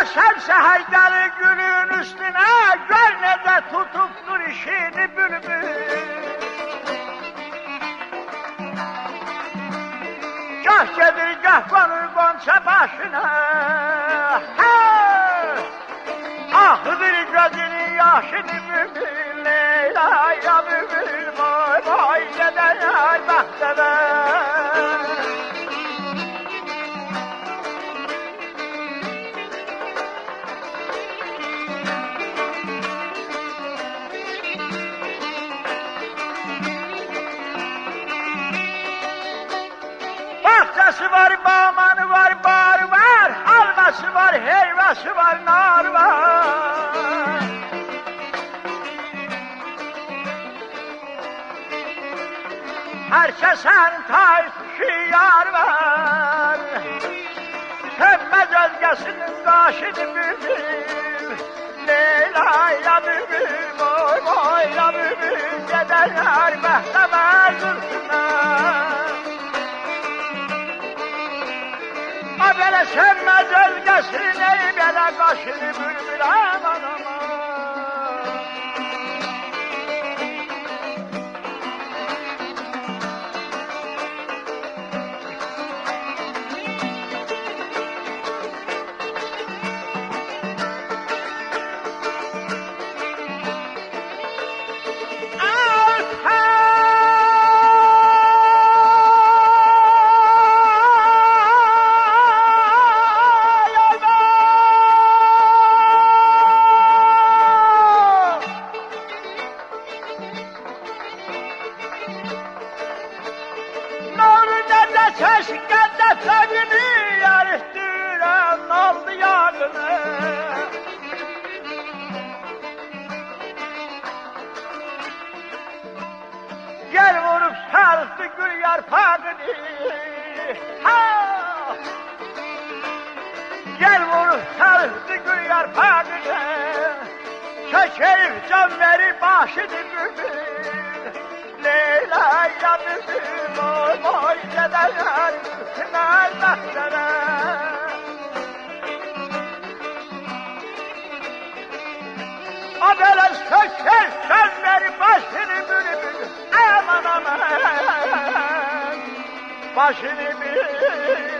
Düşerse Haydar'ı gülün üstüne, gör ne de tutup işini bülbül. Gah gelir gah konur gonca başına. He! Ahdır gözünün yaşını bülbül, Leyla ya bülbül, vay vay neden yar bahtına. Bahçesi var, bağmanı var, bar var, alması var, helvası var, nar var. Herkesin taşı yar var. Sönmez özgesinin kaşını bülbül. Leyla ya bülbül, boy boy ya bülbül, giderler mehteme özgesini, böyle kaşını bülbül Sevini yarıştıran oldu yardımı. Gel vurup sarstı gül yarpağını. Ha! Gel vurup sarstı gül yarpağını. Çekeyip can verir başını bülbül. Adele söker sözleri başını bülbül aman aman başını bülbül